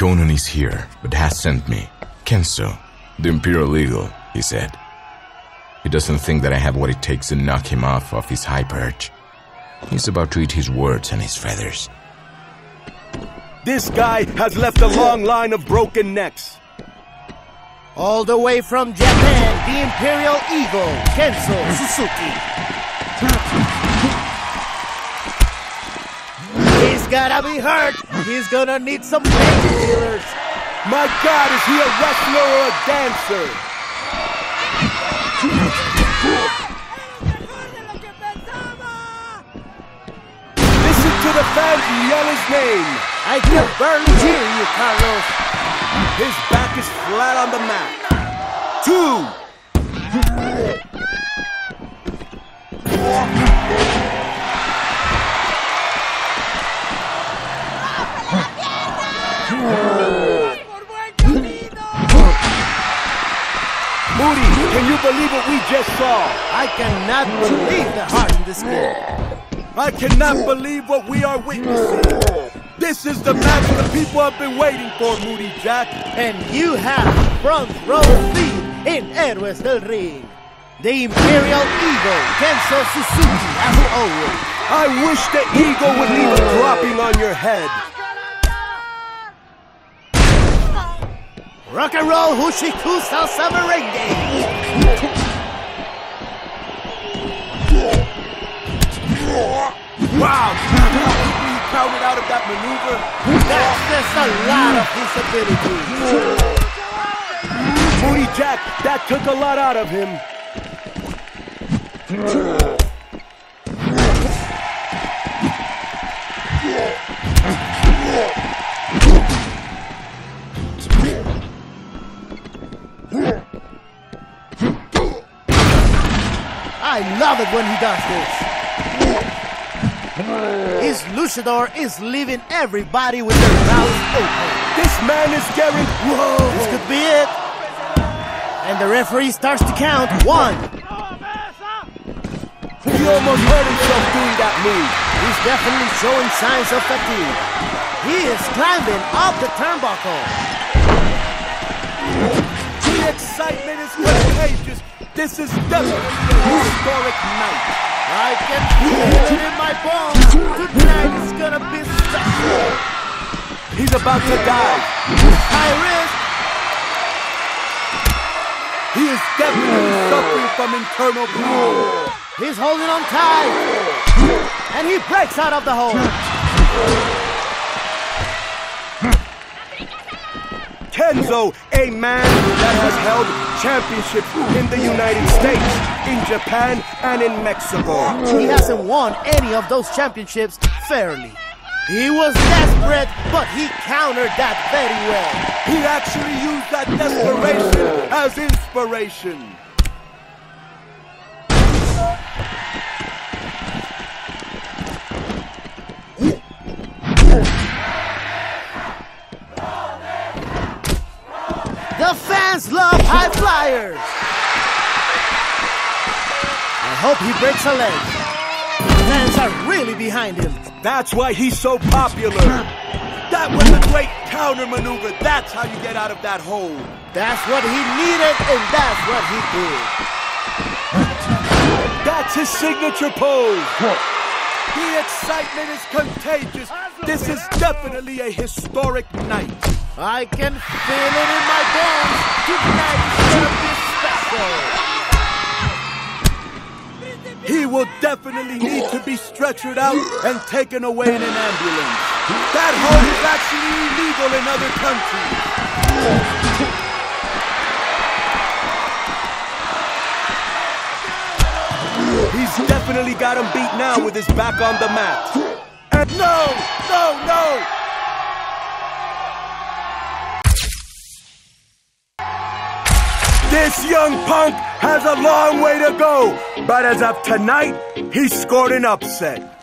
Konnan is here, but has sent me. Kenzo, the Imperial Eagle, he said. He doesn't think that I have what it takes to knock him off of his high perch. He's about to eat his words and his feathers. This guy has left a long line of broken necks. All the way from Japan, the Imperial Eagle, Kenzo Suzuki. Gotta be hurt. He's gonna need some painkillers. My God, is he a wrestler or a dancer? Listen to the fans yell his name. I can barely hear you, Carlos. His back is flat on the mat. Two. Can you believe what we just saw? I cannot believe the heart in this kid. I cannot believe what we are witnessing. This is the match the people have been waiting for, Moody Jack. And you have front row seat in Héroes del Ring. The Imperial Eagle, Kenzo Suzuki, as always. I wish the eagle would leave a dropping on your head. Rock and roll Hushiku Salsa Merengue. Wow! He counted out of that maneuver. That says a lot of his ability. Moody Jack, that took a lot out of him. I love it when he does this. His luchador is leaving everybody with their mouths open. This man is Gary. Whoa! This could be it. And the referee starts to count. One. He almost hurt himself doing that move. He's definitely showing signs of fatigue. He is climbing up the turnbuckle. The excitement is contagious. This is definitely a historic night. I can feel it in my bones. Tonight is gonna be special. He's about to die. High risk. He is definitely suffering from internal bleeding. He's holding on tight. And he breaks out of the hole. Kenzo, a man that has held championships in the United States, in Japan, and in Mexico. He hasn't won any of those championships fairly. He was desperate, but he countered that very well. He actually used that desperation as inspiration. Fans love high flyers. I hope he breaks a leg. Fans are really behind him. That's why he's so popular. That was a great counter maneuver. That's how you get out of that hole. That's what he needed, and that's what he did. That's his signature pose. The excitement is contagious. This is definitely a historic night. I can feel it in my bones. Tonight is gonna be special. He will definitely need to be stretchered out and taken away in an ambulance. That hole is actually illegal in other countries. Definitely got him beat now with his back on the mat. And no, no, no! This young punk has a long way to go, but as of tonight, he scored an upset.